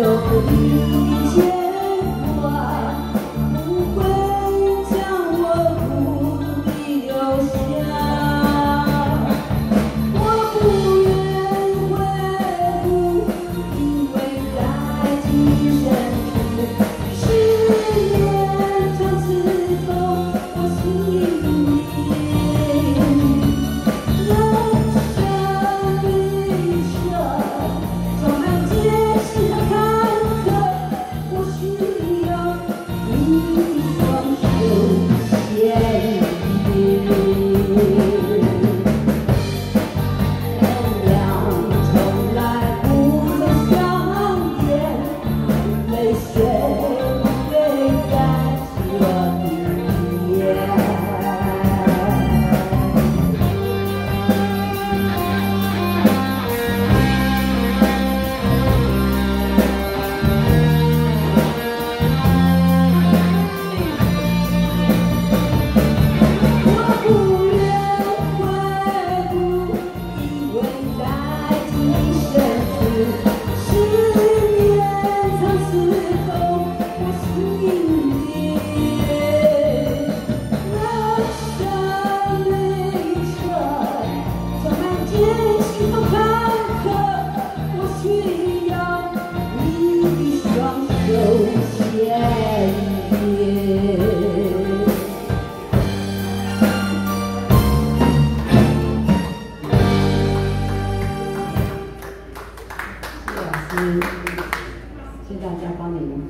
know 谢谢大家帮你。